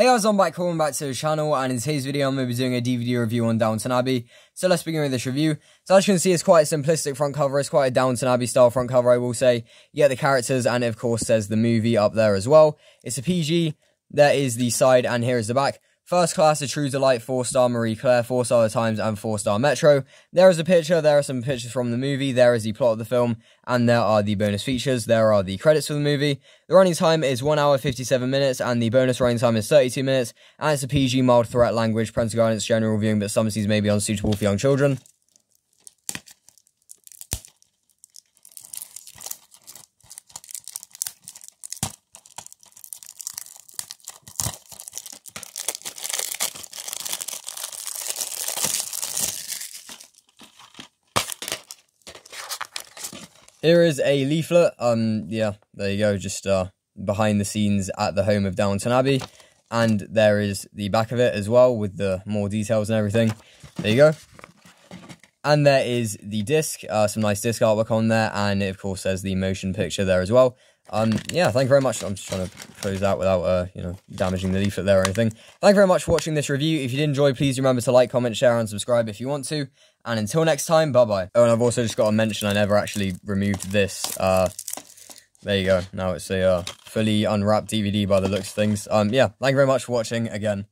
Hey guys, I'm back, welcome back to the channel, and in today's video I'm going to be doing a DVD review on Downton Abbey. So let's begin with this review. So as you can see, it's quite a simplistic front cover, it's quite a Downton Abbey style front cover, I will say. Get the characters, and of course says the movie up there as well. It's a PG, there is the side, and here is the back. First class, a true delight, four star Marie Claire, four star The Times, and four star Metro. There is a picture, there are some pictures from the movie, there is the plot of the film, and there are the bonus features, there are the credits for the movie. The running time is 1 hour 57 minutes, and the bonus running time is 32 minutes, and it's a PG mild threat language, parental guidance, general viewing, but some scenes may be unsuitable for young children. Here is a leaflet. Um, yeah, there you go. Just uh, behind the scenes at the home of Downton Abbey, and there is the back of it as well with the more details and everything. There you go. And there is the disc, uh, some nice disc artwork on there, and it of course there's the motion picture there as well. Um, yeah, thank you very much. I'm just trying to close out without, uh, you know, damaging the leaflet there or anything. Thank you very much for watching this review. If you did enjoy, please remember to like, comment, share, and subscribe if you want to. And until next time, bye-bye. Oh, and I've also just got to mention I never actually removed this. Uh, there you go. Now it's a uh, fully unwrapped DVD by the looks of things. Um, yeah, thank you very much for watching again.